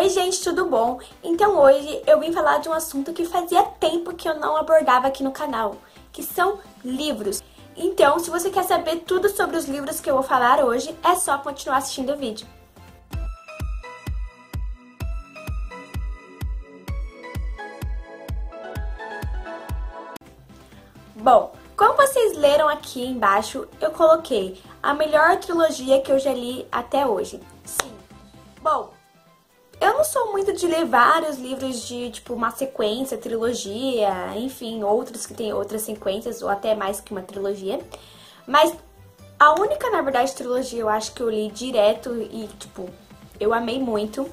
Oi gente, tudo bom? Então hoje eu vim falar de um assunto que fazia tempo que eu não abordava aqui no canal, que são livros. Então, se você quer saber tudo sobre os livros que eu vou falar hoje, é só continuar assistindo o vídeo. Bom, como vocês leram aqui embaixo, eu coloquei a melhor trilogia que eu já li até hoje. Sim. Bom, não sou muito de ler vários livros de, tipo, uma sequência, trilogia, enfim, outros que tem outras sequências, ou até mais que uma trilogia. Mas a única, na verdade, trilogia eu acho que eu li direto e, tipo, eu amei muito,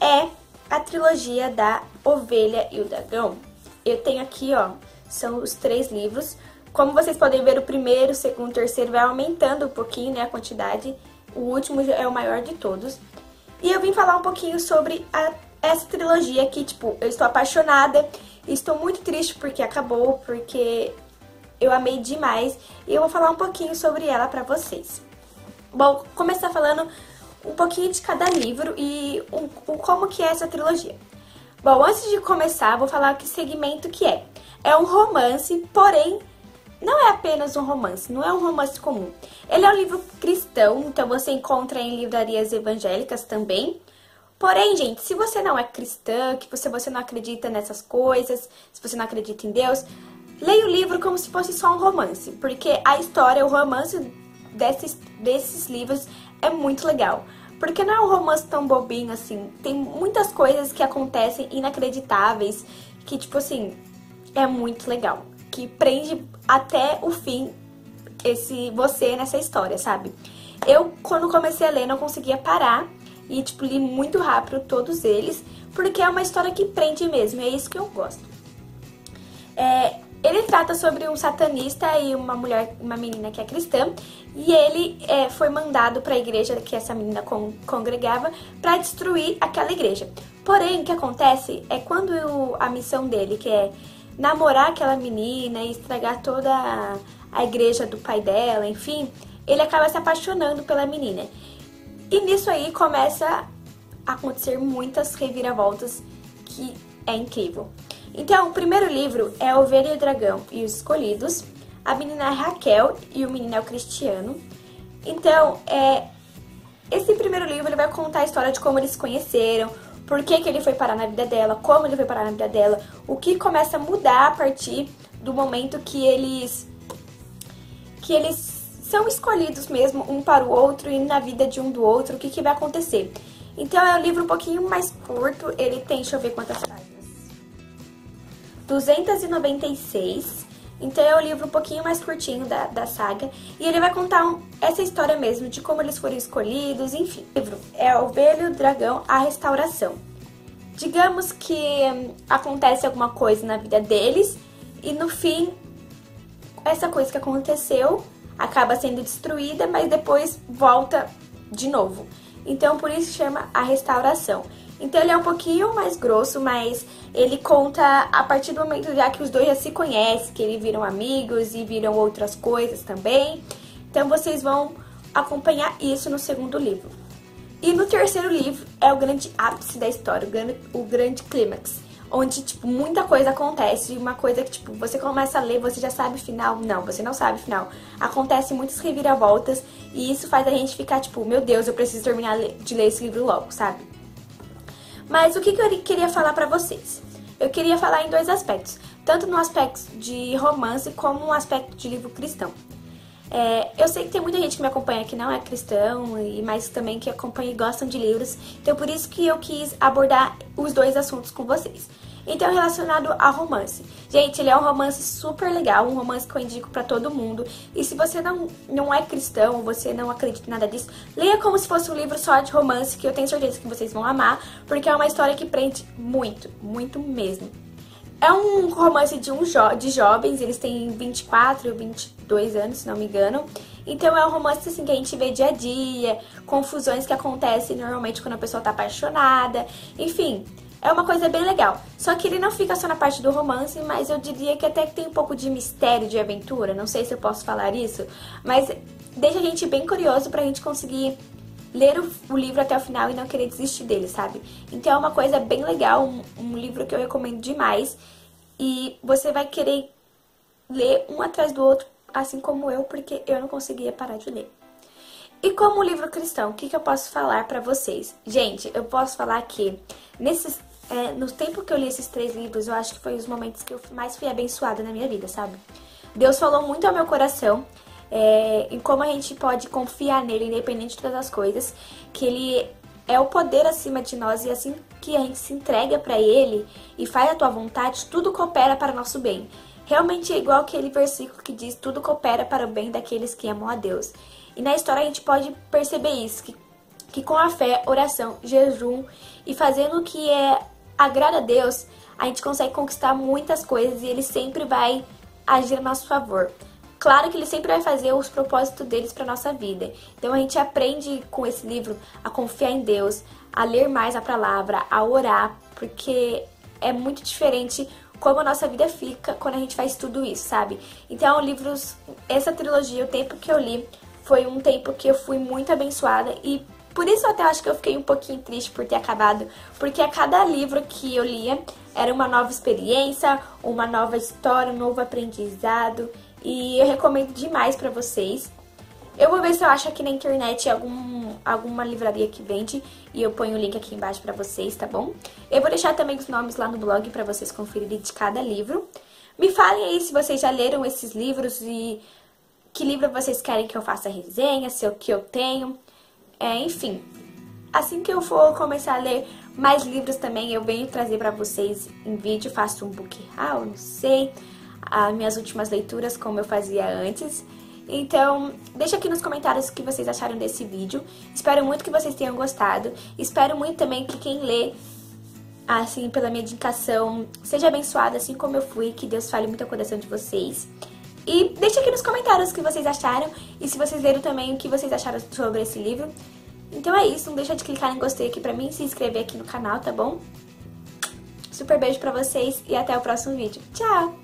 é a trilogia da Ovelha e o Dragão. Eu tenho aqui, ó, são os três livros. Como vocês podem ver, o primeiro, o segundo, o terceiro vai aumentando um pouquinho, né, a quantidade. O último é o maior de todos. E eu vim falar um pouquinho sobre a, essa trilogia que, tipo, eu estou apaixonada. Estou muito triste porque acabou, porque eu amei demais. E eu vou falar um pouquinho sobre ela pra vocês. Bom, começar falando um pouquinho de cada livro e um, um, como que é essa trilogia. Bom, antes de começar, vou falar que segmento que é. É um romance, porém não é apenas um romance, não é um romance comum. Ele é um livro cristão, então você encontra em livrarias evangélicas também. Porém, gente, se você não é cristã, que você, você não acredita nessas coisas, se você não acredita em Deus, leia o livro como se fosse só um romance, porque a história, o romance desses, desses livros é muito legal. Porque não é um romance tão bobinho assim. Tem muitas coisas que acontecem inacreditáveis, que, tipo assim, é muito legal que prende até o fim esse você nessa história, sabe? Eu, quando comecei a ler, não conseguia parar e, tipo, li muito rápido todos eles, porque é uma história que prende mesmo, e é isso que eu gosto. É, ele trata sobre um satanista e uma mulher, uma menina que é cristã, e ele é, foi mandado para a igreja que essa menina con congregava para destruir aquela igreja. Porém, o que acontece é quando a missão dele, que é namorar aquela menina e estragar toda a, a igreja do pai dela, enfim, ele acaba se apaixonando pela menina. E nisso aí começa a acontecer muitas reviravoltas que é incrível. Então, o primeiro livro é Ovelha e o Dragão e os Escolhidos. A menina é Raquel e o menino é o Cristiano. Então, é, esse primeiro livro ele vai contar a história de como eles se conheceram, por que, que ele foi parar na vida dela, como ele foi parar na vida dela, o que começa a mudar a partir do momento que eles que eles são escolhidos mesmo um para o outro e na vida de um do outro, o que, que vai acontecer. Então é um livro um pouquinho mais curto, ele tem, deixa eu ver quantas páginas. 296. Então é um livro um pouquinho mais curtinho da, da saga. E ele vai contar um, essa história mesmo, de como eles foram escolhidos, enfim. O livro é O Velho Dragão, A Restauração. Digamos que hum, acontece alguma coisa na vida deles e no fim essa coisa que aconteceu acaba sendo destruída, mas depois volta de novo. Então por isso chama A Restauração. Então ele é um pouquinho mais grosso, mas ele conta a partir do momento já que os dois já se conhecem, que eles viram amigos e viram outras coisas também. Então vocês vão acompanhar isso no segundo livro. E no terceiro livro é o grande ápice da história, o grande, o grande clímax. Onde, tipo, muita coisa acontece. Uma coisa que, tipo, você começa a ler, você já sabe o final. Não, você não sabe o final. Acontece muitas reviravoltas. E isso faz a gente ficar, tipo, meu Deus, eu preciso terminar de ler esse livro logo, sabe? Mas o que, que eu queria falar pra vocês? Eu queria falar em dois aspectos, tanto no aspecto de romance como no aspecto de livro cristão. É, eu sei que tem muita gente que me acompanha que não é cristão, e mas também que acompanha e gostam de livros, então por isso que eu quis abordar os dois assuntos com vocês. Então, relacionado a romance. Gente, ele é um romance super legal, um romance que eu indico para todo mundo. E se você não, não é cristão, você não acredita em nada disso, leia como se fosse um livro só de romance, que eu tenho certeza que vocês vão amar, porque é uma história que prende muito, muito mesmo. É um romance de, um jo de jovens, eles têm 24 ou 22 anos, se não me engano. Então é um romance assim que a gente vê dia a dia, confusões que acontecem normalmente quando a pessoa tá apaixonada, enfim, é uma coisa bem legal. Só que ele não fica só na parte do romance, mas eu diria que até que tem um pouco de mistério, de aventura. Não sei se eu posso falar isso, mas deixa a gente bem curioso pra gente conseguir ler o, o, livro até o final e não querer desistir dele, sabe? Então é uma coisa bem legal, um, um livro que eu recomendo demais. E você vai querer ler um atrás do outro, assim como eu, porque eu não conseguia parar de ler. E como livro cristão, o que, que eu posso falar para vocês? Gente, eu posso falar que nesses, é, no tempo que eu li esses três livros, eu acho que foi os momentos que eu mais fui abençoada na minha vida, sabe? Deus falou muito ao meu coração é, em como a gente pode confiar nele, independente de todas as coisas, que ele é o poder acima de nós e assim que a gente se entrega para ele e faz a tua vontade, tudo coopera para o nosso bem. Realmente é igual aquele versículo que diz: tudo coopera para o bem daqueles que amam a Deus. E na história a gente pode perceber isso, que, que com a fé, oração, jejum e fazendo o que é agrada a Deus, a gente consegue conquistar muitas coisas e ele sempre vai agir a nosso favor. Claro que ele sempre vai fazer os propósitos deles para nossa vida. Então a gente aprende com esse livro a confiar em Deus, a ler mais a palavra, a orar, porque é muito diferente como a nossa vida fica quando a gente faz tudo isso, sabe? Então, livros, essa trilogia, o tempo que eu li, foi um tempo que eu fui muito abençoada e por isso até acho que eu fiquei um pouquinho triste por ter acabado, porque a cada livro que eu lia era uma nova experiência, uma nova história, um novo aprendizado e eu recomendo demais para vocês. Eu vou ver se eu acho aqui na internet algum, alguma livraria que vende e eu ponho o link aqui embaixo para vocês, tá bom? Eu vou deixar também os nomes lá no blog para vocês conferirem de cada livro. Me falem aí se vocês já leram esses livros e que livro vocês querem que eu faça resenha, se é o que eu tenho. É, enfim, assim que eu for começar a ler mais livros também, eu venho trazer para vocês em vídeo, faço um book haul, não sei, as minhas últimas leituras como eu fazia antes. Então, deixa aqui nos comentários o que vocês acharam desse vídeo. Espero muito que vocês tenham gostado. Espero muito também que quem lê, assim, pela minha indicação, seja abençoado assim como eu fui. Que Deus fale muito ao coração de vocês. E deixa aqui nos comentários o que vocês acharam e se vocês leram também o que vocês acharam sobre esse livro. Então é isso, não deixa de clicar em gostei aqui pra mim e se inscrever aqui no canal, tá bom? Super beijo pra vocês e até o próximo vídeo. Tchau!